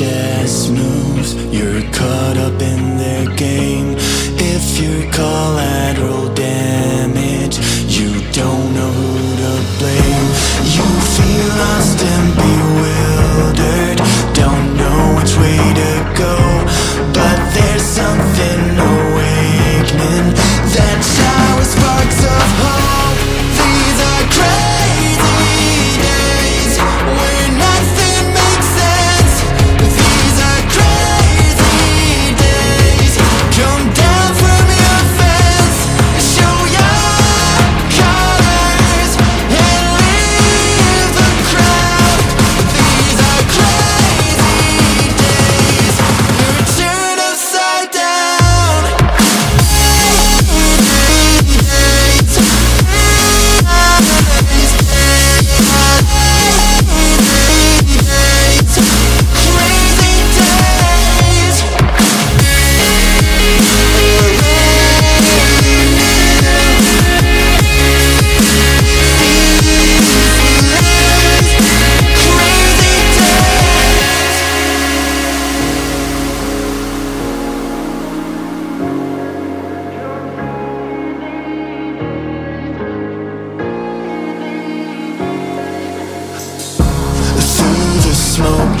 chess moves. You're caught up in their game. If your collateral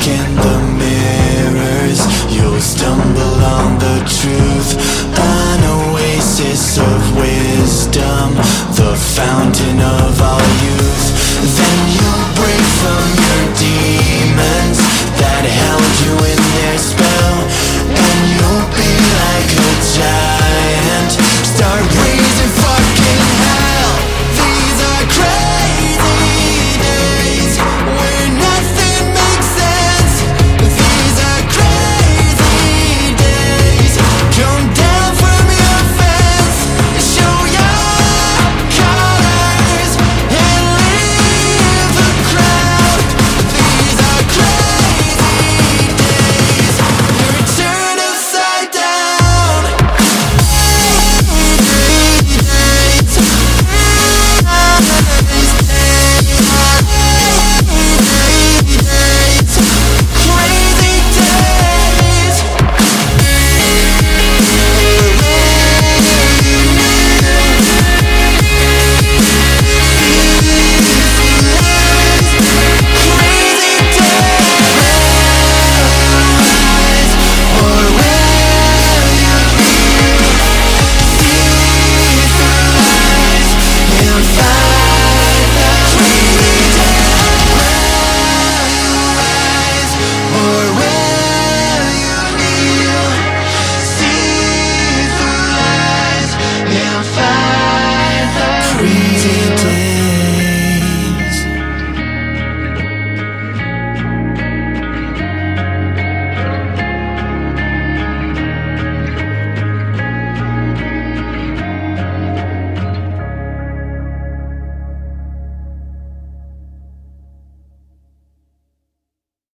look in the mirrors You'll stumble on the truth. An oasis of wisdom The fountain of all youth. Then you